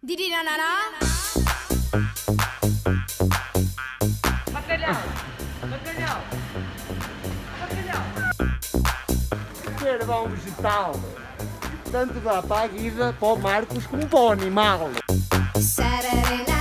Dirinanará. Bacalhau. Bacalhau. Bacalhau. Carvão vegetal. Tanto dá para a vida, para o Marcos, como para o animal. Sararela.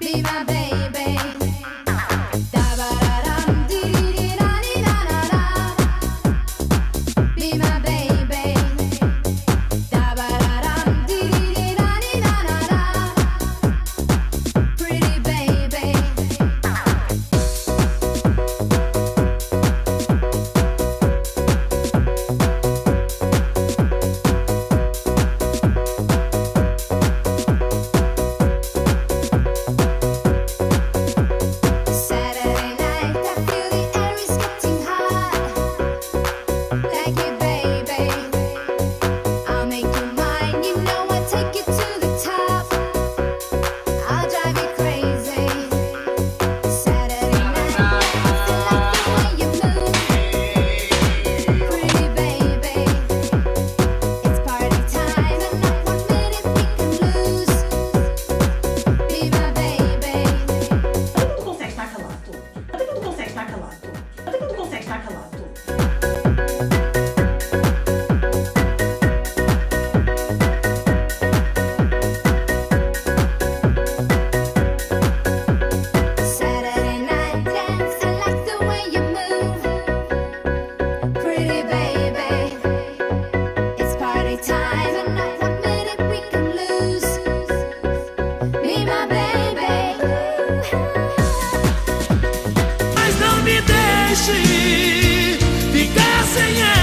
Be my baby. ficar sem ela.